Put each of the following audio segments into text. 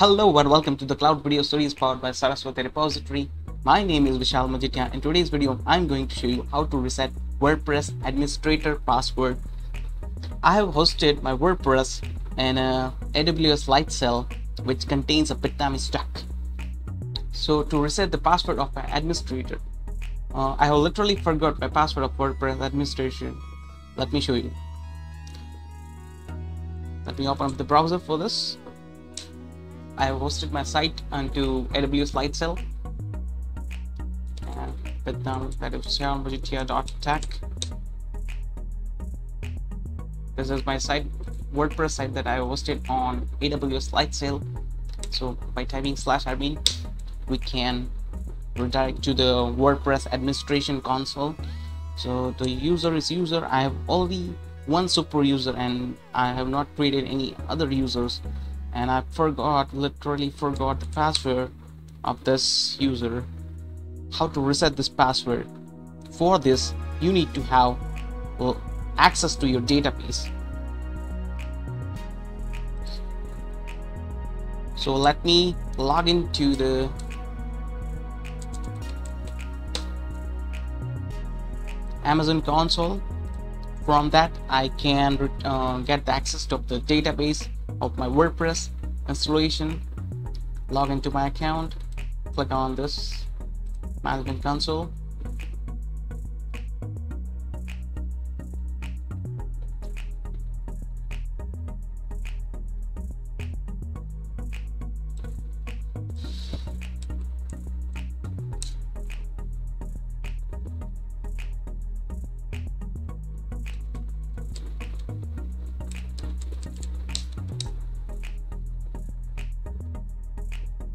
Hello and welcome to the Cloud Video Series powered by Saraswati Repository. My name is Vishal Majithia. In today's video, I'm going to show you how to reset WordPress administrator password. I have hosted my WordPress in a AWS Lightsail which contains a Bitnami stack. So to reset the password of my administrator, uh, I have literally forgot my password of WordPress administration. Let me show you. Let me open up the browser for this. I have hosted my site onto AWS Lightsail and with them that is tech. This is my site, WordPress site that I hosted on AWS Lightsail. So by typing slash admin, we can redirect to the WordPress administration console. So the user is user. I have only one super user and I have not created any other users and I forgot literally forgot the password of this user. How to reset this password. For this you need to have well, access to your database. So let me log into the Amazon console. From that I can uh, get the access to the database of my WordPress installation log into my account click on this management console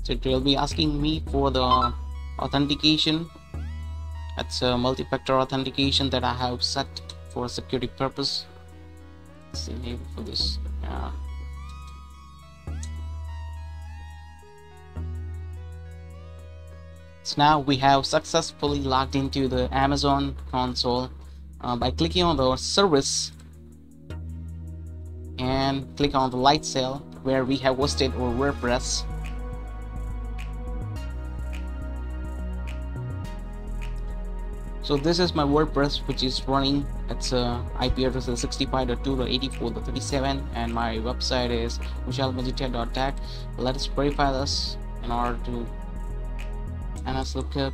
so it will be asking me for the authentication. It's a multi-factor authentication that I have set for security purpose. Let's enable for this yeah. So now we have successfully logged into the Amazon console uh, by clicking on the service and click on the Lightsail where we have hosted our WordPress so this is my wordpress which is running. It's uh, a ip address is 65.2.84.37 and my website is vishalmajithia.tech let us verify this in order to and let's look up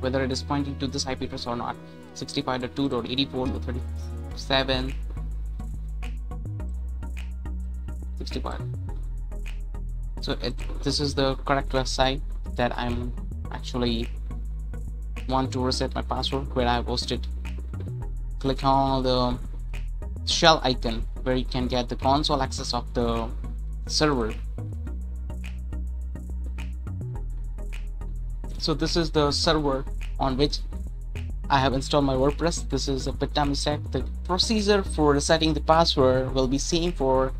whether it is pointing to this ip address or not. 65.2.84.37 65 so it, this is the correct website that I'm actually want to reset my password where I posted. Click on the shell icon where you can get the console access of the server. So this is the server on which I have installed my WordPress. This is a bit Bitnami stack the procedure for resetting the password will be same for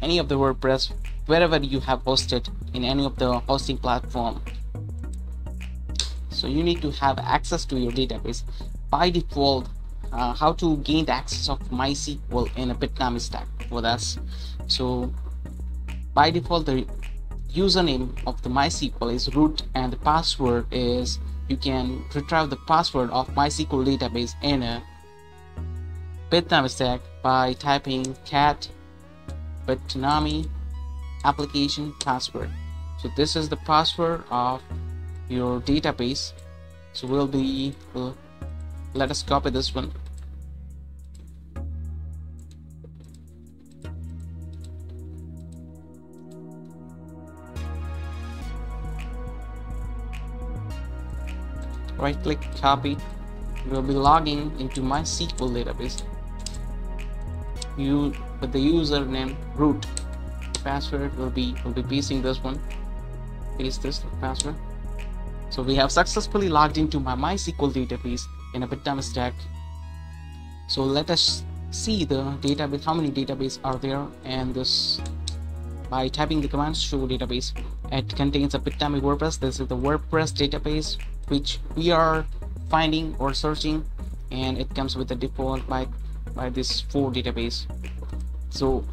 any of the WordPress wherever you have hosted in any of the hosting platform. So you need to have access to your database. By default uh, how to gain the access of MySQL in a Bitnami stack for us. So by default the username of the MySQL is root and the password is you can retrieve the password of MySQL database in a Bitnami stack by typing cat Bitnami application password. So this is the password of your database. So we'll be we'll, let us copy this one. Right click copy. We'll be logging into MySQL database. You with the username root password will be will be pasting this one. Paste this password so we have successfully logged into my MySQL database in a Bitnami stack. So let us see the database how many database are there and this by typing the command show database it contains a Bitnami WordPress. This is the WordPress database which we are finding or searching and it comes with the default by by this four database. So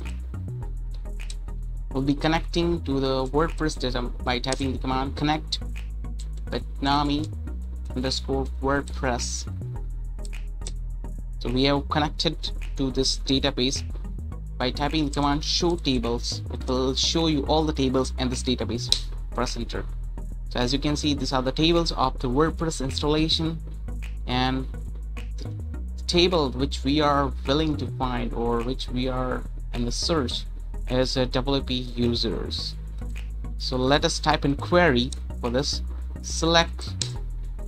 will be connecting to the WordPress system um, by typing the command connect bitnami underscore WordPress. So we have connected to this database by typing the command show tables. It will show you all the tables in this database. Press enter. So as you can see, these are the tables of the WordPress installation and the table which we are willing to find or which we are in the search is a WP users. So let us type in query for this. Select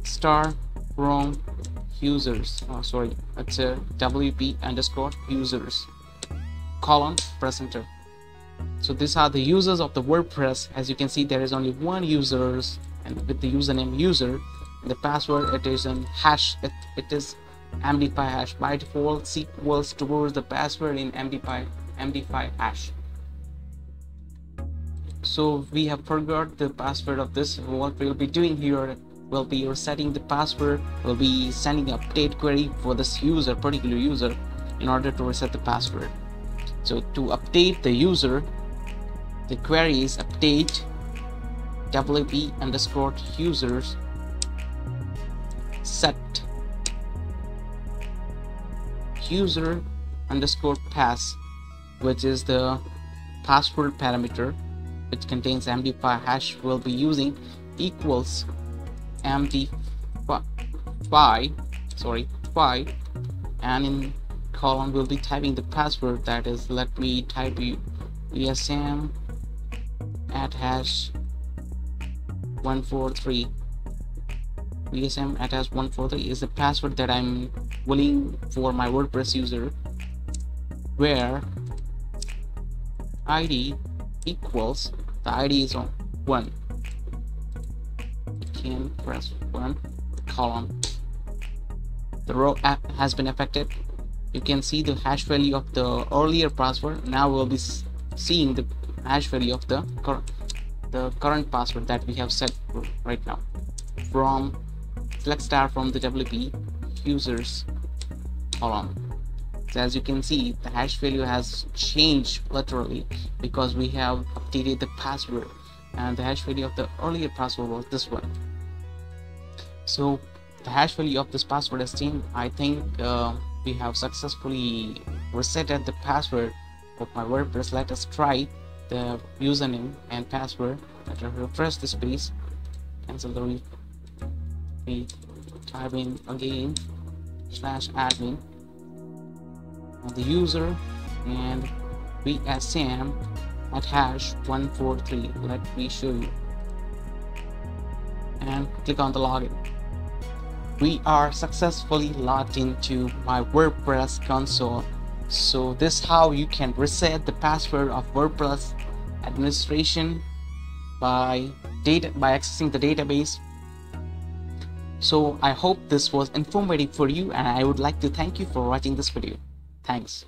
star from users. Oh, sorry, it's a WP underscore users colon press enter. So these are the users of the WordPress. As you can see, there is only one users and with the username user. The password it is in hash. It, it is MD5 hash by default. SQL stores the password in MD5 MD5 hash so we have forgot the password of this. What we'll be doing here will be resetting the password. We'll be sending update query for this user particular user in order to reset the password. So to update the user the query is update wp underscore users set user underscore pass which is the password parameter which contains md5 hash will be using equals md5 sorry 5 and in column we'll be typing the password that is let me type you esm at hash 143 vsm at hash 143 is the password that i'm willing for my wordpress user where id equals the id is on 1 you can press 1 column the row app has been affected. You can see the hash value of the earlier password. Now we'll be seeing the hash value of the cur the current password that we have set right now. From select star from the WP users column so as you can see the hash value has changed literally because we have updated the password. And the hash value of the earlier password was this one. So the hash value of this password has changed. I think uh, we have successfully resetted the password of my wordpress. Let us try the username and password. Let us refresh the space. Cancel the read we type in again slash admin the user and vsm at hash 143 let me show you. And click on the login. We are successfully logged into my WordPress console. So this how you can reset the password of WordPress administration by data by accessing the database. So I hope this was informative for you and I would like to thank you for watching this video Thanks.